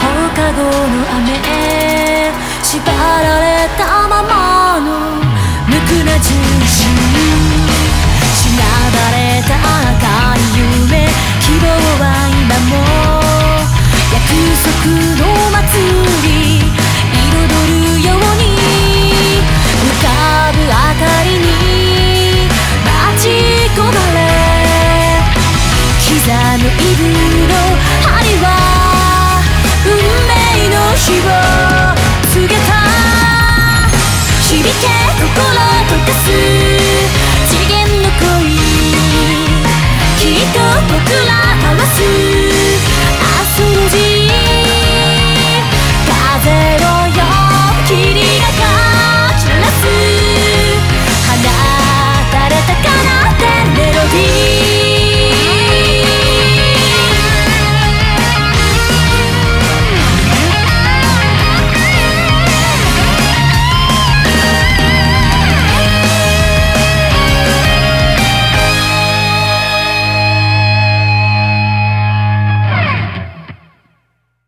放課後の雨縛られたままの無垢な重心しなばれた赤い夢希望は今も約束の祭り彩るように浮かぶ明かりに待ち込まれ刻むイブの針は